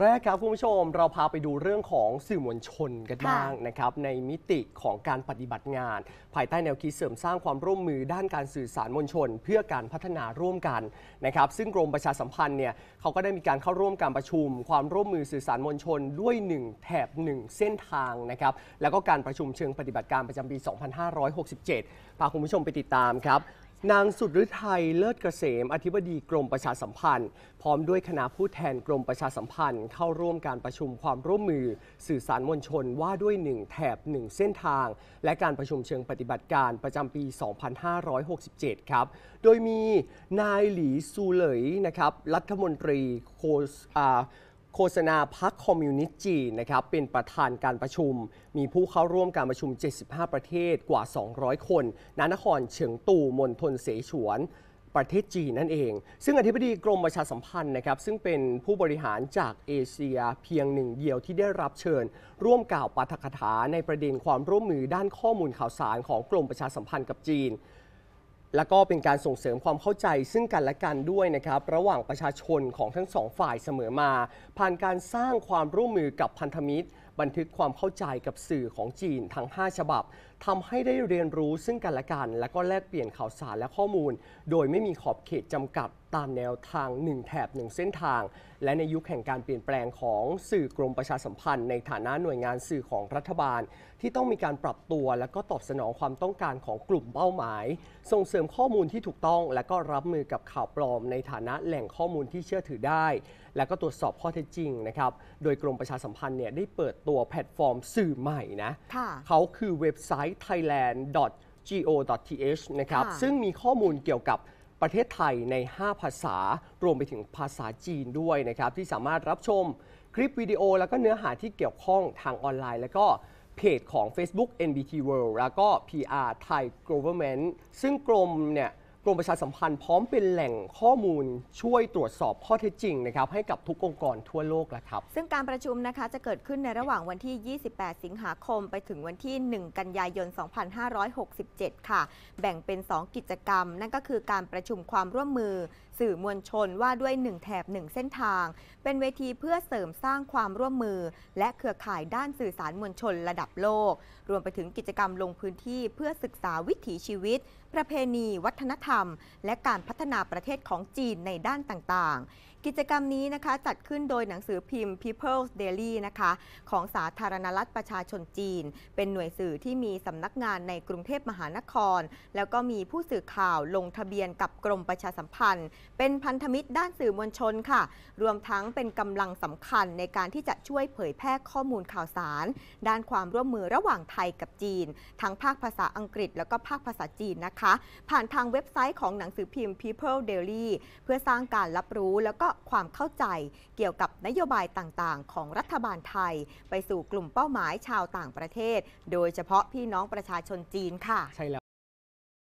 แรกครับคุณผู้ชมเราพาไปดูเรื่องของสื่อมวลชนกันค่ะบ้างนะครับในมิติของการปฏิบัติงาน ภายใต้แนวคิดเสริมสร้างความร่วมมือด้านการสื่อสารมวลชน เพื่อการพัฒนาร่วมกันนะครับซึ่งกรมประชาสัมพันธ์เนี่ยเขาก็ได้มีการเข้าร่วมการประชุม ความร่วมมือสื่อสารมวลชนด้วย 1 แถบ 1 เส้นทางนะครับแล้วก็การประชุมเชิงปฏิบัติการประจำปี 2567พาคุณผู้ชมไปติดตามครับ นางสุดฤทัยเลิศเกษม อธิบดีกรมประชาสัมพันธ์ พร้อมด้วยคณะผู้แทนกรมประชาสัมพันธ์ เข้าร่วมการประชุมความร่วมมือ สื่อสารมวลชนว่าด้วย 1 แถบ 1 เส้นทาง และการประชุมเชิงปฏิบัติการประจำปี 2567 ครับ โดยมีนายหลีซูเหลยนะครับรัฐมนตรีโคสอ่า โฆษณาพักคอมมิวนิสต์จีนนะครับเป็นประธานการประชุม มีผู้เข้าร่วมการประชุม 75 ประเทศกว่า 200 คนณนครเฉิงตูมณฑลเสฉวนประเทศจีนนั่นเอง ซึ่งอธิบดีกรมประชาสัมพันธ์นะครับ ซึ่งเป็นผู้บริหารจากเอเชียเพียงหนึ่งเดียวที่ได้รับเชิญ ร่วมกล่าวปาฐกถาในประเด็นความร่วมมือด้านข้อมูลข่าวสารของกรมประชาสัมพันธ์กับจีน แล้วก็เป็นการส่งเสริมความเข้าใจซึ่งกันและกันด้วยนะครับ ระหว่างประชาชนของทั้งสองฝ่ายเสมอมา ผ่านการสร้างความร่วมมือกับพันธมิตร บันทึกความเข้าใจกับสื่อของจีนทั้ง 5 ฉบับทำให้ได้เรียนรู้ซึ่งกันและกัน และก็แลกเปลี่ยนข่าวสารและข้อมูล โดยไม่มีขอบเขตจำกัด ตามแนวทาง 1 แถบ 1 เส้นทาง และในยุคแห่งการเปลี่ยนแปลงของสื่อกรมประชาสัมพันธ์ ในฐานะหน่วยงานสื่อของรัฐบาล ที่ต้องมีการปรับตัว และก็ตอบสนองความต้องการของกลุ่มเป้าหมาย ส่งเสริมข้อมูลที่ถูกต้อง และก็รับมือกับข่าวปลอม ในฐานะแหล่งข้อมูลที่เชื่อถือได้ และก็ตรวจสอบข้อเท็จจริงนะครับโดยกรมประชาสัมพันธ์เนี่ยได้เปิดตัวแพลตฟอร์มสื่อใหม่นะค่ะเขาคือเว็บไซต์ thailand.go.th นะครับค่ะซึ่งมีข้อมูลเกี่ยวกับ ประเทศไทยใน 5 ภาษารวมไปถึงภาษาจีนด้วยนะครับ ที่สามารถรับชมคลิปวิดีโอ แล้วก็เนื้อหาที่เกี่ยวข้องทางออนไลน์ แล้วก็เพจของ Facebook NBT World แล้วก็ PR Thai Government ซึ่งกรมเนี่ย กรมประชาสัมพันธ์พร้อมเป็นแหล่งข้อมูลช่วยตรวจสอบข้อเท็จจริงนะครับให้กับทุกองค์กรทั่วโลกแล้วครับ ซึ่งการประชุมนะคะจะเกิดขึ้นในระหว่างวันที่ 28 สิงหาคม ไปถึงวันที่ 1 กันยายน 2567 ค่ะ แบ่งเป็น 2 กิจกรรม นั่นก็คือการประชุมความร่วมมือ สื่อมวลชนว่าด้วย 1 แถบ 1 เส้นทาง เป็นเวทีเพื่อเสริมสร้างความร่วมมือ และเครือข่ายด้านสื่อสารมวลชนระดับโลก รวมไปถึงกิจกรรมลงพื้นที่เพื่อศึกษาวิถีชีวิต ประเพณี วัฒนธรรมและการพัฒนาประเทศของจีนในด้านต่างๆ กิจกรรมนี้นะคะจัดขึ้นโดยหนังสือพิมพ์ People's Daily นะคะของสาธารณรัฐประชาชนจีน เป็นหน่วยสื่อที่มีสำนักงานในกรุงเทพมหานคร แล้วก็มีผู้สื่อข่าวลงทะเบียนกับกรมประชาสัมพันธ์ เป็นพันธมิตรด้านสื่อมวลชนค่ะ รวมทั้งเป็นกำลังสำคัญในการที่จะช่วยเผยแพร่ข้อมูลข่าวสาร ด้านความร่วมมือระหว่างไทยกับจีน ทั้งภาคภาษาอังกฤษ แล้วก็ภาคภาษาจีนนะคะ ผ่านทางเว็บไซต์ของหนังสือพิมพ์ People Daily เพื่อสร้างการรับรู้แล้วก็ความเข้าใจเกี่ยวกับนโยบายต่างๆ ของรัฐบาลไทย ไปสู่กลุ่มเป้าหมายชาวต่างประเทศ โดยเฉพาะพี่น้องประชาชนจีนค่ะ ใช่แล้ว